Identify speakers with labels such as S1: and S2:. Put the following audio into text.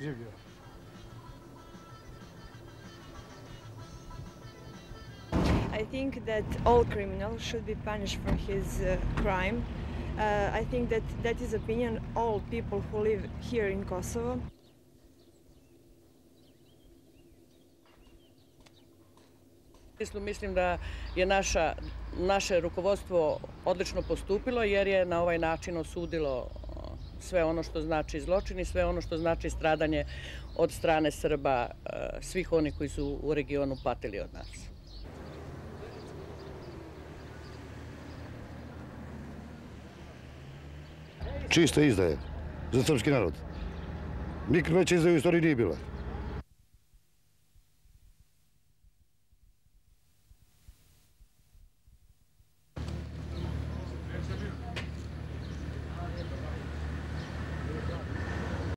S1: Živio.
S2: I think that all criminals should be punished for his uh, crime. Uh, I think that that is opinion all people who live here in Kosovo.
S3: Mislim da je naša, naše rukovodstvo odlično postupilo jer je na ovaj način osudilo uh, sve ono što znači zločin i sve ono što znači stradanje od strane Srba, uh, svih onih koji su u regionu patili od nas.
S4: Čista izdaje za srpski narod. Nikad veća izdaje u istoriji nije bila.